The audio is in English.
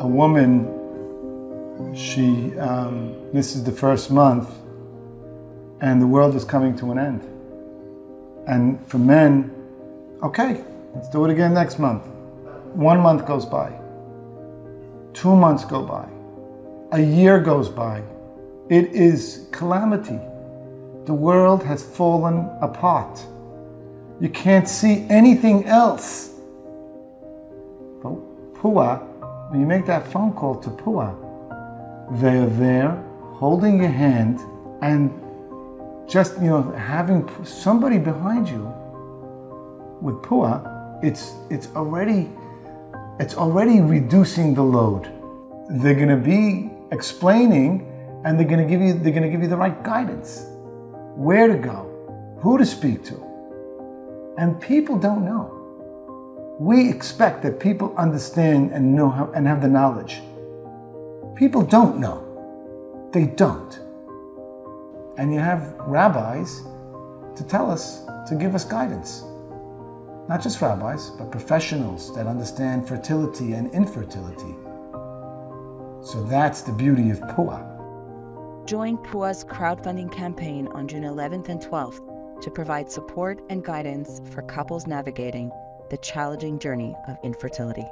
a woman, she um, misses the first month, and the world is coming to an end. And for men, okay, let's do it again next month. One month goes by, two months go by, a year goes by. It is calamity. The world has fallen apart. You can't see anything else. But PUAH, when you make that phone call to PUAH, they're there holding your hand and just, you know, having somebody behind you with PUAH, it's, it's already, it's already reducing the load. They're going to be explaining and they're going to give you, they're going to give you the right guidance, where to go, who to speak to. And people don't know. We expect that people understand and know how, and have the knowledge. People don't know. They don't. And you have rabbis to tell us, to give us guidance. Not just rabbis, but professionals that understand fertility and infertility. So that's the beauty of PUAH. Join PUAH's crowdfunding campaign on June 11th and 12th to provide support and guidance for couples navigating the challenging journey of infertility.